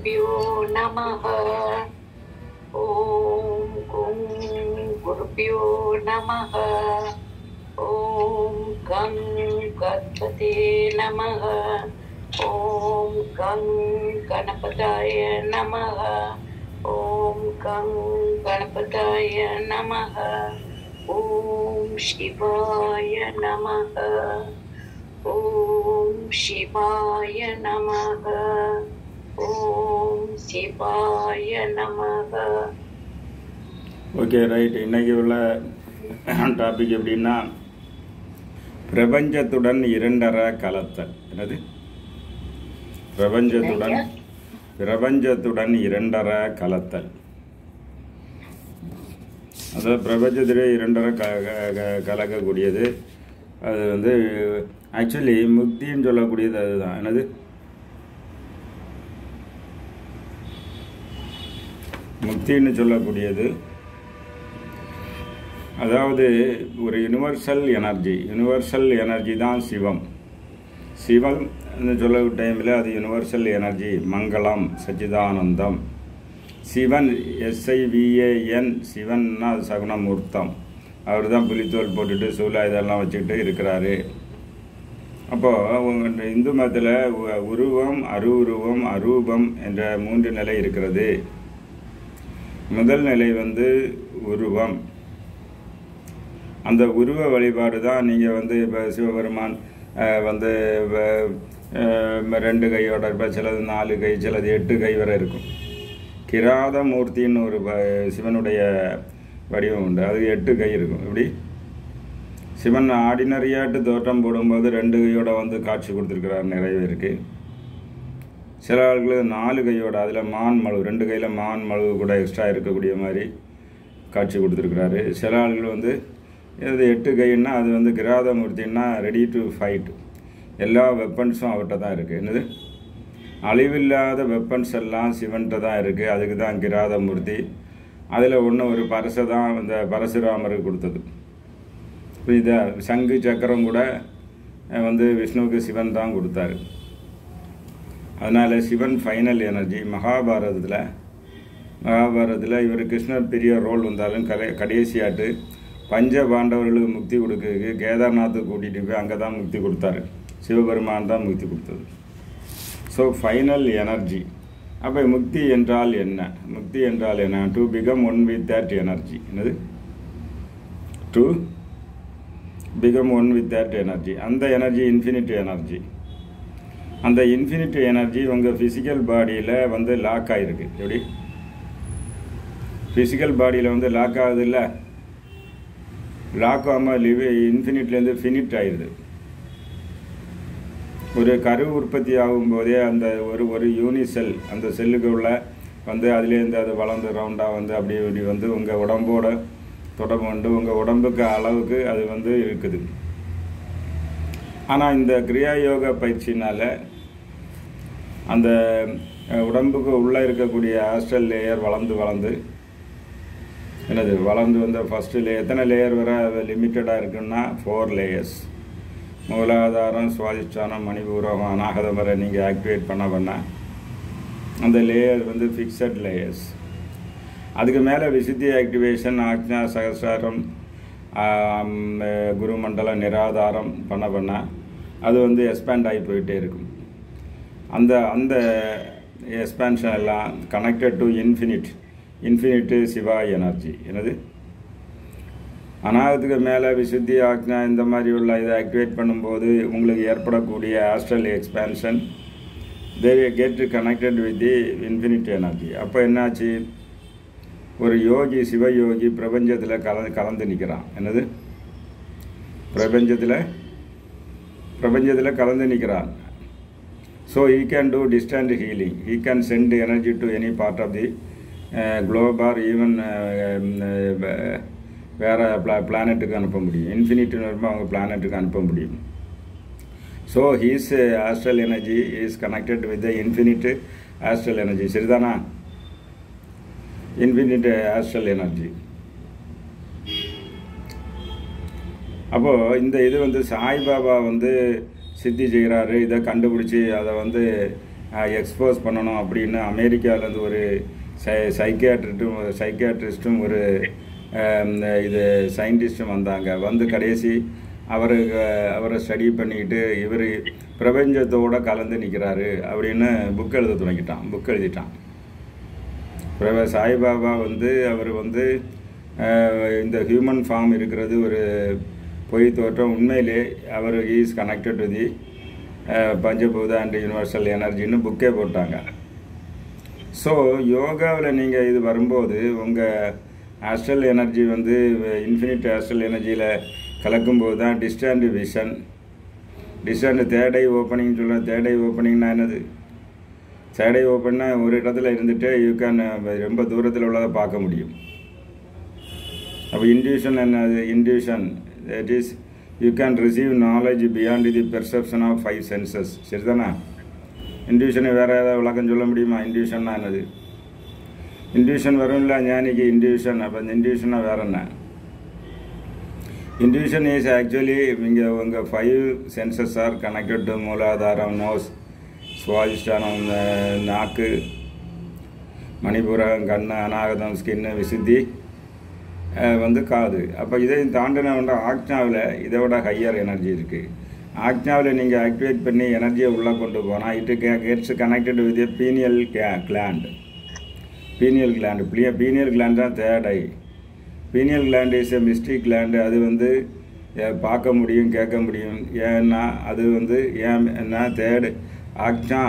गुरुभ्यो नमः। ॐ गुं गुरुभ्यो नमः। ॐ गं गणपते नमः। ॐ गं गणपताय नमः। ॐ गं गणपताय नमः। ॐ शिवाय नमः। ॐ शिवाय नमः। ஓகே ரைட் இன்னைக்கு உள்ள டாபிக் எப்படின்னா பிரபஞ்சத்துடன் இரண்டரை கலத்தல். என்னது? பிரபஞ்சத்துடன் பிரபஞ்சத்துடன் இரண்டரை கலத்தல். அதாவது பிரபஞ்சத்திலே இரண்டரை க கலக்கக்கூடியது. அது வந்து ஆக்சுவலி முக்தின்னு சொல்லக்கூடியது அதுதான். என்னது? முக்தின்னு சொல்லக்கூடியது. அதாவது ஒரு யுனிவர்சல் எனர்ஜி யூனிவர்சல் எனர்ஜி தான் சிவம். சிவம் சொல்ல டைமில் அது யுனிவர்சல் எனர்ஜி மங்களம் சச்சிதானந்தம். Sivan S I V A N சிவன்னா அது சகுணமூர்த்தம். அவர் தான் புலித்தோல் போட்டுட்டு சூலா இதெல்லாம் வச்சுக்கிட்டு இருக்கிறாரு. அப்போது இந்து மதத்தில் உ- உருவம் அருவுருவம் அரூபம் என்ற மூன்று நிலை இருக்கிறது. முதல் நிலை வந்து உருவம். அந்த உருவ வழிபாடு தான் நீங்கள் வந்து இப்போ சிவபெருமான் வந்து ரெண்டு கையோட இப்போ சிலது நாலு கை சிலது எட்டு கை வரை இருக்கும். கிராத மூர்த்தின்னு ஒரு சிவனுடைய வடிவம் உண்டு. அது எட்டு கை இருக்கும். இப்படி சிவன் ஆர்டினரியாட்டு தோற்றம் போடும்போது ரெண்டு கையோட வந்து காட்சி கொடுத்துருக்கிறார் நிறைய பேருக்கு. சில ஆளுகளுக்கு நாலு கையோட அதில் மான் மழுவு ரெண்டு கையில் மான் மழுவு கூட எக்ஸ்ட்ரா இருக்கக்கூடிய மாதிரி காட்சி கொடுத்துருக்குறாரு. சில ஆளுகள் வந்து இது எட்டு கைன்னா அது வந்து கிராதமூர்த்தின்னா ரெடி டு ஃபைட் எல்லா வெப்பன்ஸும் அவர்கிட்ட தான் இருக்குது என்னது? அழிவில்லாத வெப்பன்ஸ் எல்லாம் சிவன்கிட்ட தான் இருக்குது அதுக்கு தான் கிராதமூர்த்தி. அதில் ஒன்று ஒரு பரசை தான் இந்த பரசுராமருக்கு கொடுத்தது. இதை சங்கு சக்கரம் கூட வந்து விஷ்ணுவுக்கு சிவன் தான் கொடுத்தாரு. அதனால் சிவன் ஃபைனல் எனர்ஜி மகாபாரதத்தில் மகாபாரதத்தில் இவர் கிருஷ்ணர் பெரிய ரோல் வந்தாலும் கலை கடைசியாட்டு பஞ்ச பாண்டவர்களுக்கு முக்தி கொடுக்கறதுக்கு கேதார்நாத்துக்கு கூட்டிகிட்டு போய் அங்கே தான் முக்தி கொடுத்தாரு. சிவபெருமான் தான் முக்தி கொடுத்தது. ஸோ ஃபைனல் எனர்ஜி அப்போ முக்தி என்றால் என்ன? முக்தி என்றால் என்ன? To become one with that energy என்னது? To become one with that energy அந்த எனர்ஜி இன்ஃபினிட் எனர்ஜி அந்த இன்ஃபினிட் எனர்ஜி உங்கள் ஃபிசிக்கல் பாடியில் வந்து லாக் ஆகிருக்கு எப்படி? ஃபிசிக்கல் பாடியில் வந்து லாக் ஆகுது இல்லை? லாக் ஆகாமல் லிவ் இன்ஃபினிட்லேருந்து ஃபினிட் ஆயிடுது. ஒரு கரு உற்பத்தி ஆகும்போதே அந்த ஒரு ஒரு யூனி செல் அந்த செல்லுக்கு உள்ள வந்து அதுலேருந்து அது வளர்ந்து ரவுண்டாக வந்து அப்படி இப்படி வந்து உங்கள் உடம்போட தொடர்பு கொண்டு உங்கள் உடம்புக்கு அளவுக்கு அது வந்து இருக்குது. ஆனால் இந்த கிரியா யோகா பயிற்சினால் அந்த உடம்புக்கு உள்ளே இருக்கக்கூடிய ஆஸ்ட்ரல் லேயர் வளர்ந்து வளர்ந்து என்னது வளர்ந்து வந்த ஃபஸ்ட்டு லே எத்தனை லேயர் வர லிமிட்டடாக இருக்குன்னா ஃபோர் லேயர்ஸ் மூலாதாரம் சுவாதிஷ்டானம் மணிபூரம் அநாகதம் வரை நீங்கள் ஆக்டிவேட் பண்ண பண்ண அந்த லேயர் வந்து ஃபிக்ஸட் லேயர்ஸ் அதுக்கு மேலே விசுத்தி ஆக்டிவேஷன் ஆக்ஞா சகசாரம் குருமண்டலம் குருமண்டல நிராதாரம் பண்ண பண்ண அது வந்து எக்ஸ்பேண்ட் ஆகி போயிட்டே இருக்கும். அந்த அந்த எக்ஸ்பேன்ஷன் எல்லாம் connected to infinite infinite Siva energy என்னது? அநாதத்துக்கு மேலே விசுத்தி ஆக்ஞா இந்த மாதிரி உள்ள இதை ஆக்டிவேட் பண்ணும்போது உங்களுக்கு ஏற்படக்கூடிய astral expansion they get connected with the infinite energy அப்போ என்னாச்சு? ஒரு யோகி சிவயோகி பிரபஞ்சத்தில் கல கலந்து நிற்கிறான் என்னது? பிரபஞ்சத்தில் பிரபஞ்சத்தில் கலந்து நிற்கிறான் so he can do distant healing he can send energy to any part of the globe or even வேறு பிளா பிளானெட்டுக்கு அனுப்ப முடியும். இன்ஃபினிட்டின்னு வரும்போது அவங்க பிளானெட்டுக்கு அனுப்ப முடியும். So his astral energy is connected with the infinite astral energy சரிதானா? இன்ஃபினிட் ஆஸ்ட்ரல் எனர்ஜி அப்போது இந்த இது வந்து சாய்பாபா வந்து சித்தி செய்கிறாரு இதை கண்டுபிடிச்சி அதை வந்து எக்ஸ்போஸ் பண்ணணும் அப்படின்னு அமெரிக்காவிலேருந்து ஒரு சை சைக்கியாட்ரிட்டும் சைக்கியாட்ரிஸ்ட்டும் ஒரு இந்த இது சயின்டிஸ்ட்டும் வந்தாங்க. வந்து கடைசி அவர் அவரை ஸ்டடி பண்ணிக்கிட்டு இவர் பிரபஞ்சத்தோடு கலந்து நிற்கிறாரு அப்படின்னு புக் எழுத தொடங்கிட்டான். புக் எழுதிட்டான். பிரப சாய்பாபா வந்து அவர் வந்து இந்த ஹியூமன் ஃபார்ம் இருக்கிறது ஒரு பொய் தோற்றம். உண்மையிலே அவர் is connected to the panchabhuta and universal எனர்ஜின்னு புக்கே போட்டாங்க. ஸோ யோகாவில் நீங்கள் இது வரும்போது உங்கள் ஆஸ்ட்ரல் எனர்ஜி வந்து இன்ஃபினிட் ஆஸ்ட்ரல் எனர்ஜியில் கலக்கும்போது தான் distant vision distant third eye opening third third eye ஓப்பனிங்னா என்னது? தேர்டை ஓப்பன்னா ஒரு இடத்துல இருந்துட்டு யூ கேன் uh, ரொம்ப தூரத்தில் உள்ளதை பார்க்க முடியும். அப்போ இன்டியூஷன் என்னது intuition that is you can receive knowledge beyond the perception of five senses சரிதானே? இன்டியூஷனை வேறு ஏதாவது விளக்கம் சொல்ல முடியுமா? இன்டியூஷன்னா என்னது? இன்டியூஷன் வரும்ல ஞானிக்கு இன்டியூஷன் அப்போ இந்த இன்டியூஷனா வேற என்ன? இன்டியூஷன் இஸ் ஆக்சுவலி இங்கே உங்கள் five senses are connected to மூலாதாரம் நோஸ் சுவாதிஷ்டானம் நாக்கு மணிபுரம் கண்ணு அநாகதம் ஸ்கின்னு விசுத்தி. வந்து காது. அப்போ இதையும் தாண்டினவன்ற ஆக்னாவில் இதை விட ஹையர் எனர்ஜி இருக்குது ஆக்னாவில் நீங்கள் ஆக்டிவேட் பண்ணி எனர்ஜியை உள்ளே கொண்டு போனால் இட்டு கே கெட்ஸ் கனெக்டட் வித் பீனியல் கே கிளாண்ட் பீனியல் கிளாண்டு பிளிய பீனியல் கிளாண்ட் தான் third eye pineal gland is a mystic gland அது வந்து பார்க்க முடியும் கேட்க முடியும். ஏன்னா அது வந்து ஏன் என்ன தேர்டு ஆக்னா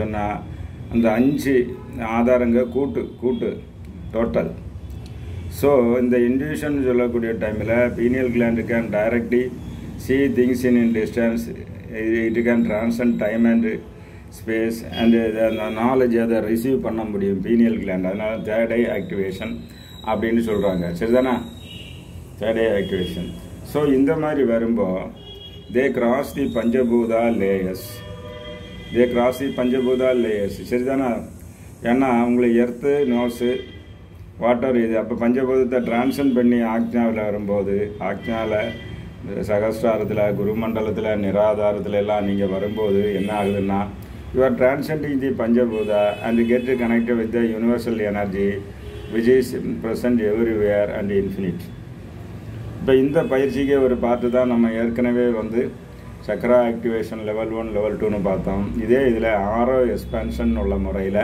சொன்னால் அந்த அஞ்சு ஆதாரங்க கூட்டு கூட்டு டோட்டல் ஸோ இந்த இன்டியூஷன் சொல்லக்கூடிய டைமில் pineal gland can directly see things in in distance it can transcend time and space and அந்த நாலேஜ் அதை ரிசீவ் பண்ண முடியும் பீனியல் கிளாண்ட் அதனால் தேர்ட் ஐ ஆக்டிவேஷன் அப்படின்னு சொல்கிறாங்க சரிதானா? தேர்ட் ஐ ஆக்டிவேஷன் ஸோ இந்த மாதிரி வரும்போது they cross the panchabhuta layers they cross the panchabhuta layers சரிதானா? ஏன்னா உங்களை எர்த்து நோஸு வாட்டர் இது அப்போ பஞ்சபூதத்தை டிரான்சன் பண்ணி ஆக்ஞாவில் வரும்போது ஆக்ஞாவில் சகஸ்ராரத்தில் குருமண்டலத்தில் நிராதாரத்தில் எல்லாம் நீங்கள் வரும்போது என்ன ஆகுதுன்னா you are transcending the panchabhuta and get connected with the universal energy which is present everywhere and infinite இப்போ இந்த பயிற்சிக்கு ஒரு பார்ட்டு தான் நம்ம ஏற்கனவே வந்து chakra activation level one level டூன்னு பார்த்தோம். இதே இதில் ஆரோ எக்ஸ்பான்ஷன் உள்ள முறையில்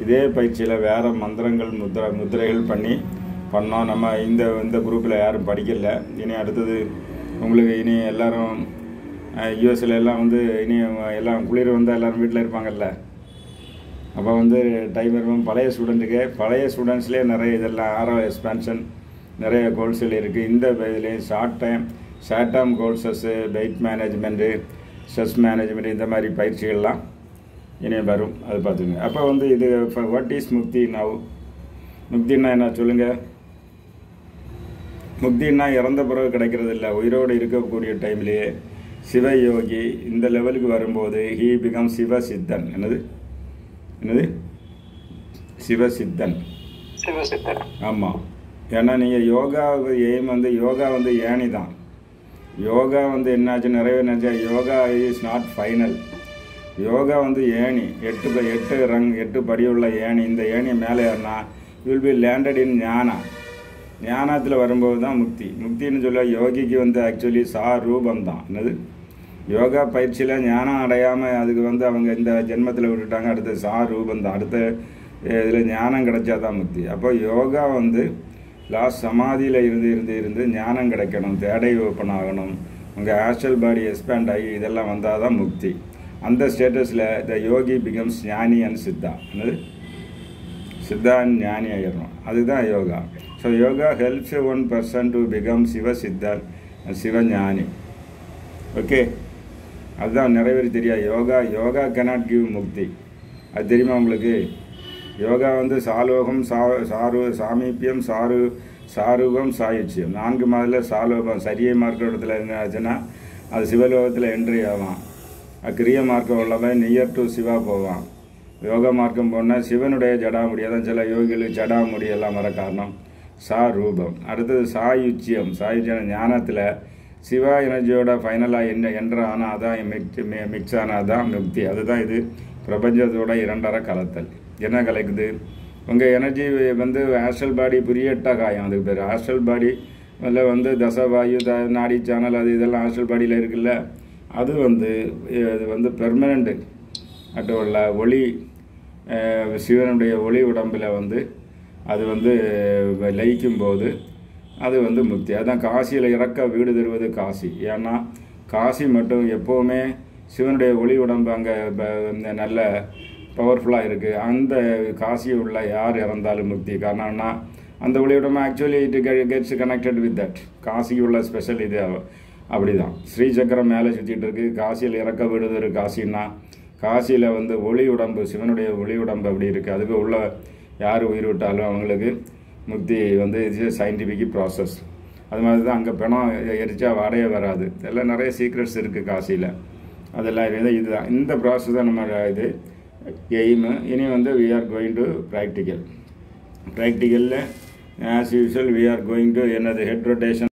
இதே பயிற்சியில் வேறு மந்திரங்கள் முத்ரா முத்திரைகள் பண்ணி பண்ணோம். நம்ம இந்த இந்த குரூப்பில் யாரும் படிக்கல. இனி அடுத்தது உங்களுக்கு இனி எல்லோரும் யூஎஸ்ல எல்லாம் வந்து இனி எல்லாம் குளிர் வந்தால் எல்லோரும் வீட்டில் இருப்பாங்கல்ல? அப்போ வந்து டைம் இருக்கும். பழைய ஸ்டூடெண்ட்டுக்கு பழைய ஸ்டூடெண்ட்ஸ்லேயே நிறைய இதெல்லாம் ஆரோ எக்ஸ்பான்ஷன் நிறைய கோல்ஸ்கள் இருக்குது இந்த இதுலேயும் ஷார்ட் டைம் ஷார்ட் டேர்ம் கோல்ஸஸ்ஸு வெயிட் மேனேஜ்மெண்ட்டு ஸ்ட்ரெஸ் மேனேஜ்மெண்ட் இந்த மாதிரி பயிற்சிகள்லாம் இனி வரும். அது பார்த்துங்க அப்போ வந்து இது வாட் இஸ் முக்தி நவ் முக்தின்னா என்ன? சொல்லுங்கள் முக்தின்னா இறந்த பிறகு கிடைக்கிறது இல்லை உயிரோடு இருக்கக்கூடிய டைம்லேயே சிவயோகி இந்த லெவலுக்கு வரும்போது ஹீ பிகம் சிவ சித்தன் என்னது? என்னது? சிவசித்தன் சிவசித்தர் ஆமாம் ஏன்னா நீங்கள் யோகா எய்ம் வந்து யோகா வந்து ஏணி தான் யோகா வந்து என்னாச்சு? நிறைய நினச்சா yoga is not final yoga வந்து ஏணி. எட்டு ப- எட்டு ரங் எட்டு படியுள்ள ஏணி. இந்த ஏணியை மேலே ஏறினா வில் பி லேண்டட் இன் ஞானா ஞானத்தில் வரும்போது தான் முக்தி. முக்தின்னு சொல்ல யோகிக்கு வந்து ஆக்சுவலி சா ரூபம் தான் என்னது? யோகா பயிற்சியில் ஞானம் அடையாமல் அதுக்கு வந்து அவங்க இந்த ஜென்மத்தில் விட்டுட்டாங்க. அடுத்து சா ரூபம் தான் அடுத்த இதில் ஞானம் கிடைச்சா தான் முக்தி. அப்போ யோகா வந்து லாஸ்ட் சமாதியில் இருந்து இருந்து இருந்து ஞானம் கிடைக்கணும். தேடை ஓப்பன் ஆகணும். உங்கள் ஆஸ்ட்ரல் பாடி எக்ஸ்பேண்ட் ஆகி இதெல்லாம் வந்தால் தான் முக்தி. அந்த ஸ்டேட்டஸில் the yogi becomes jnani and siddha என்னது? சித்தா அண்ட் ஞானி ஆகிடணும் அதுதான் yoga so yoga helps one person to become Siva siddhar Sivagnani okay அதுதான் நிறைய பேர் யோகா யோகா கெனாட் கிவ் முக்தி அது தெரியுமா உங்களுக்கு? யோகா வந்து சாலோகம் சா சாரு சாமீபியம் சாரு சாரூபம் சாயுச்சியம். நான்கு மாதத்தில் சாலோகம் சரியை மார்க்க இடத்துல என்ன ஆச்சுன்னா அது சிவலோகத்தில் என்ட்ரி ஆகும் கிரிய மார்க்கம் உள்ளவன் நியர் டு சிவா போவான். யோகா மார்க்கம் போனால் சிவனுடைய ஜடாமுடி அதான் சில யோகிகளுக்கு ஜடாமுடி எல்லாம் வர காரணம். சா ரூபம். அடுத்தது சாயுச்சியம் சாயுச்சியம் ஞானத்தில் சிவா எனர்ஜியோட ஃபைனலாக என்ன என்ற ஆனால் அதான் மிக்ஸ் மிக்ஸ் ஆனால் தான் முக்தி. அதுதான் இது பிரபஞ்சத்தோட இரண்டரை கலத்தல். என்ன கலக்குது? உங்கள் எனர்ஜி வந்து ஆஸ்ட்ரல் பாடி புரியட்டா காயம். அதுக்கு பேர் ஹாஸ்டல் பாடி அதில் வந்து தசவாயு த நாடி சேனல் அது இதெல்லாம் ஹாஸ்டல் பாடியில் இருக்குல்ல? அது வந்து இது வந்து பெர்மனண்ட்டு அட்டு உள்ள ஒளி சிவனுடைய ஒளி உடம்பில் வந்து அது வந்து லயிக்கும் போது அது வந்து முக்தி. அதுதான் காசியில் இறக்க வீடு தருவது காசி. ஏன்னா காசி மட்டும் எப்போவுமே சிவனுடைய ஒளி உடம்பு அங்கே நல்ல பவர்ஃபுல்லாக இருக்குது அந்த காசி உள்ள யார் இறந்தாலும் முக்தி. காரணம்னா அந்த ஒளி உடம்பு actually it gets connected with that Kashi உள்ள ஸ்பெஷல் இது அப்படிதான். ஸ்ரீ சக்கரம் மேலே சுற்றிட்டு இருக்கு. காசியில் இறக்க விடுதல் காசின்னா காசியில் வந்து ஒளி உடம்பு சிவனுடைய ஒளி உடம்பு அப்படி இருக்குது அதுக்கு உள்ள யார் உயிர் விட்டாலும் அவங்களுக்கு முக்தி வந்து இது சயின்டிஃபிக் ப்ராசஸ் அது மாதிரி தான் அங்கே பிணம் எரிச்சா வாடையே வராது. இதெல்லாம் நிறைய சீக்ரெட்ஸ் இருக்குது காசியில். அதெல்லாம் இது இதுதான். இந்த ப்ராசஸ் தான் நம்ம இது எய்மு இனி வந்து we are going to practical ப்ராக்டிக்கலில் as usual we are going to என்னது ஹெட் ரொட்டேஷன்